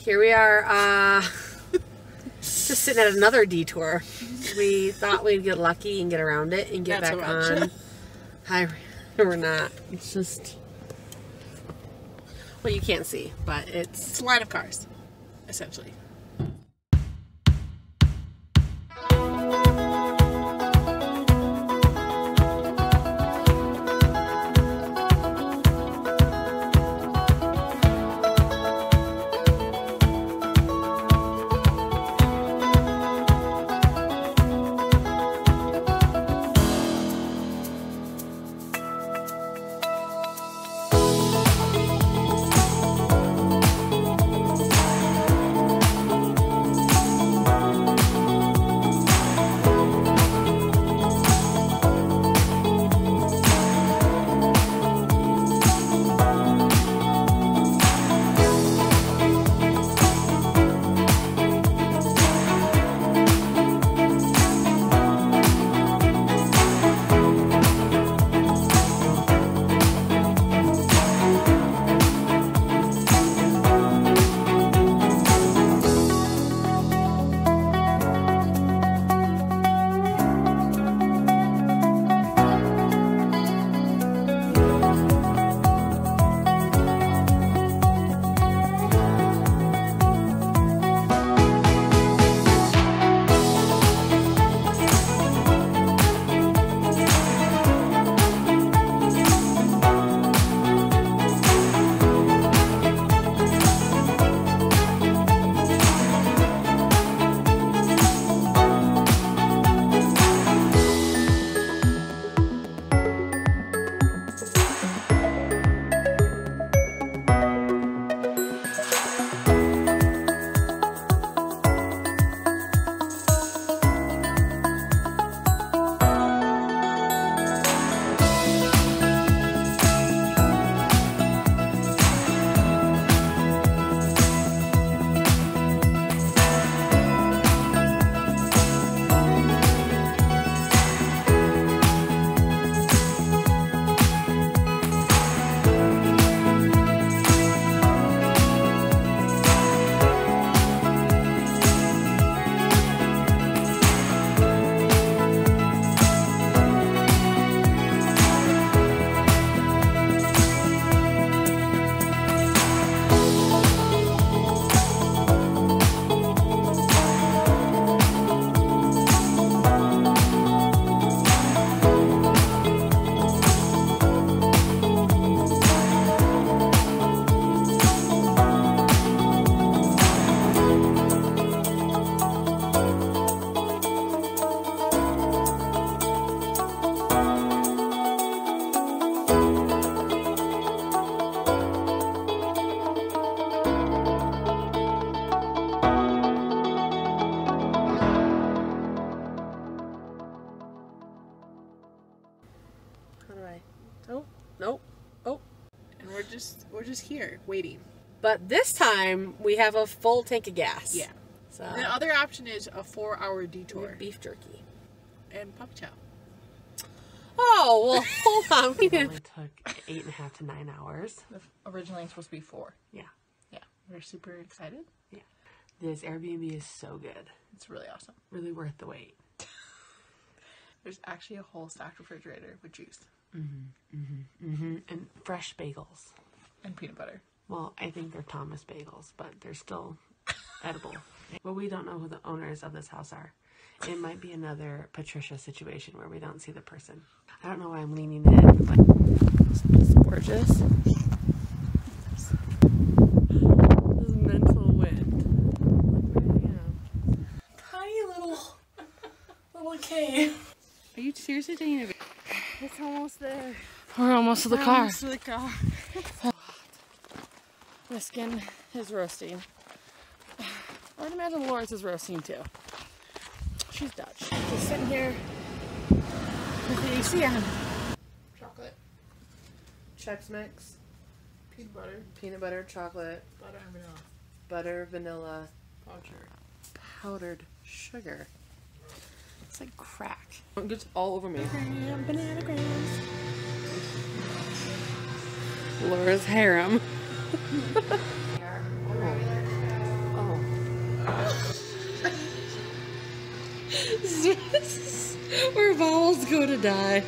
Here we are, uh, just sitting at another detour. We thought we'd get lucky and get around it and get back on. Hi, we're not. It's just, well, you can't see, but it's It's a line of cars, essentially. Just we're just here waiting. but this time we have a full tank of gas. Yeah. So The other option is a four-hour detour beef jerky. and puppy chow. Oh well, hold on. We it only took eight and a half to nine hours. Originally supposed to be four. Yeah. Yeah, we're super excited. Yeah. This Airbnb is so good. It's really awesome. Really worth the wait. There's actually a whole stacked refrigerator with juice Mm-hmm. Mm-hmm. And fresh bagels. And peanut butter. Well, I think they're Thomas bagels, but they're still edible. But we don't know who the owners of this house are. It might be another Patricia situation where we don't see the person. I don't know why I'm leaning in, but it's gorgeous. This mental wind. Tiny little little cave. Are you seriously taking a video? It's almost there. We're almost to the car. Almost to the car. My skin is roasting. I would imagine Laura's is roasting too. She's Dutch. Just sitting here with the AC on. Chocolate, Chex Mix, peanut butter, peanut butter, chocolate, butter, and vanilla, butter, vanilla, powder. powdered sugar. It's like crack. It gets all over me. Bananagrams. Laura's harem. Where vowels go to die.